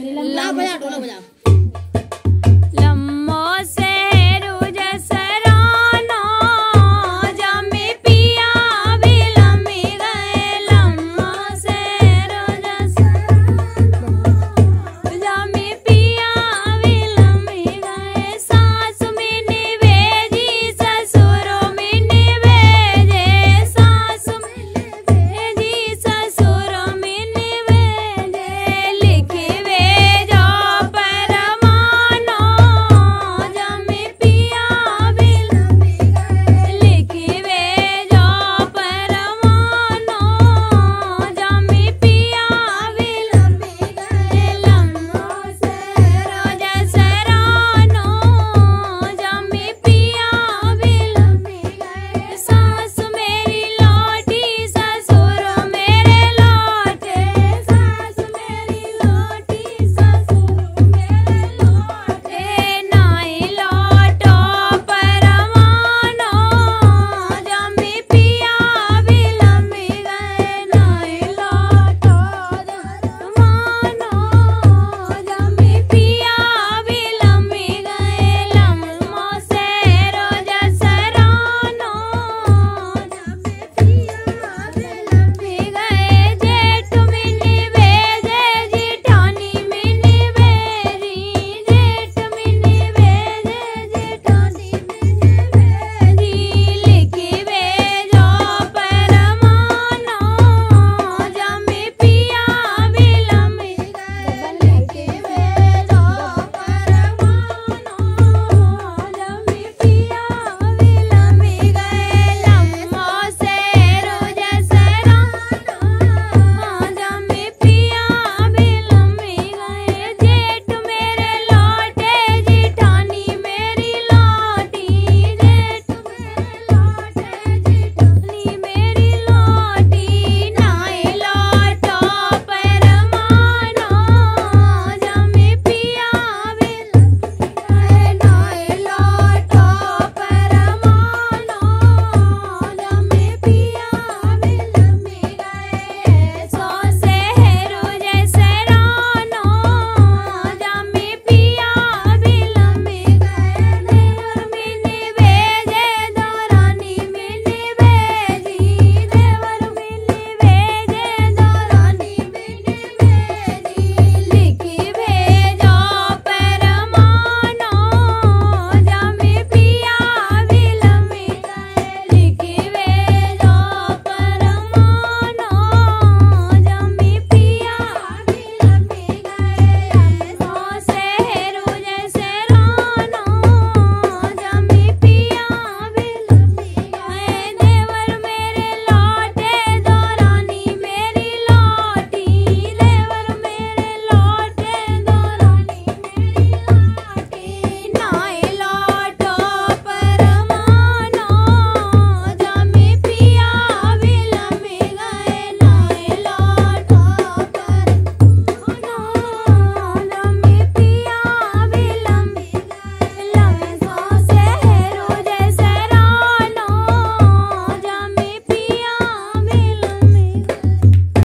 ला बजा ढोलक बजा।